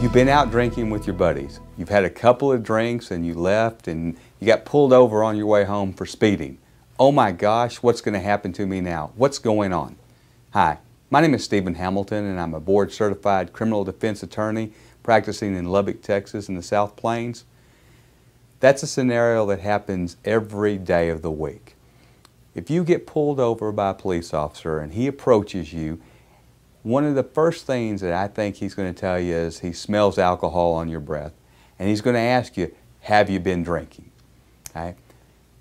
You've been out drinking with your buddies. You've had a couple of drinks and you left and you got pulled over on your way home for speeding. Oh my gosh, what's going to happen to me now? What's going on? Hi, my name is Stephen Hamilton and I'm a board certified criminal defense attorney practicing in Lubbock, Texas in the South Plains. That's a scenario that happens every day of the week. If you get pulled over by a police officer and he approaches you one of the first things that I think he's going to tell you is he smells alcohol on your breath. And he's going to ask you, have you been drinking? Okay?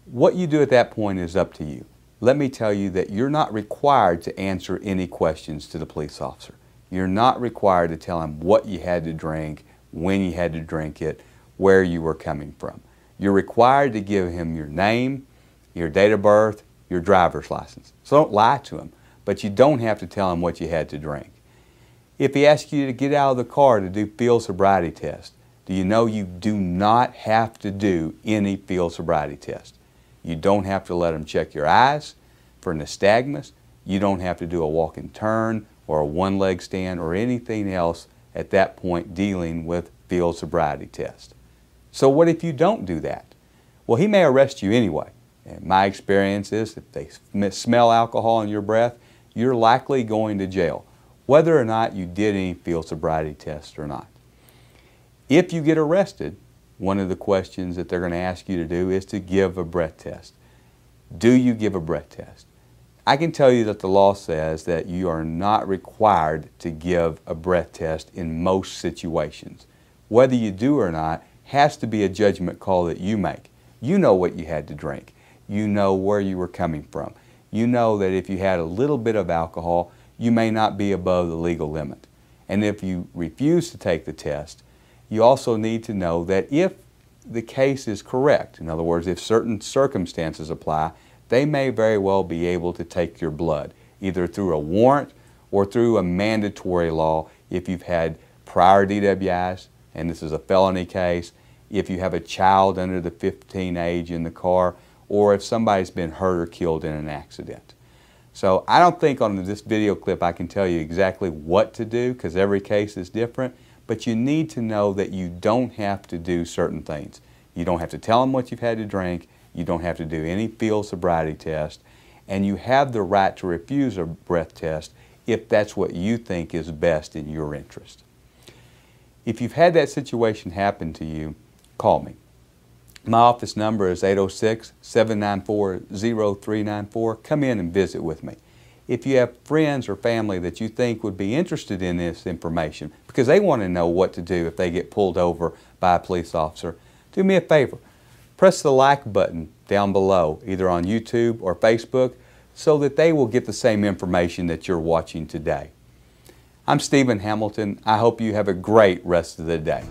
What you do at that point is up to you. Let me tell you that you're not required to answer any questions to the police officer. You're not required to tell him what you had to drink, when you had to drink it, where you were coming from. You're required to give him your name, your date of birth, your driver's license. So don't lie to him but you don't have to tell him what you had to drink. If he asks you to get out of the car to do field sobriety test, do you know you do not have to do any field sobriety test? You don't have to let him check your eyes for nystagmus. You don't have to do a walk and turn or a one leg stand or anything else at that point dealing with field sobriety test. So what if you don't do that? Well, he may arrest you anyway. And my experience is if they smell alcohol in your breath, you're likely going to jail, whether or not you did any field sobriety tests or not. If you get arrested, one of the questions that they're going to ask you to do is to give a breath test. Do you give a breath test? I can tell you that the law says that you are not required to give a breath test in most situations. Whether you do or not has to be a judgment call that you make. You know what you had to drink. You know where you were coming from you know that if you had a little bit of alcohol, you may not be above the legal limit. And if you refuse to take the test, you also need to know that if the case is correct, in other words, if certain circumstances apply, they may very well be able to take your blood, either through a warrant or through a mandatory law if you've had prior DWIs, and this is a felony case, if you have a child under the 15 age in the car, or if somebody's been hurt or killed in an accident. So I don't think on this video clip I can tell you exactly what to do because every case is different, but you need to know that you don't have to do certain things. You don't have to tell them what you've had to drink, you don't have to do any field sobriety test, and you have the right to refuse a breath test if that's what you think is best in your interest. If you've had that situation happen to you, call me. My office number is 806-794-0394. Come in and visit with me. If you have friends or family that you think would be interested in this information because they want to know what to do if they get pulled over by a police officer, do me a favor. Press the like button down below, either on YouTube or Facebook, so that they will get the same information that you're watching today. I'm Stephen Hamilton. I hope you have a great rest of the day.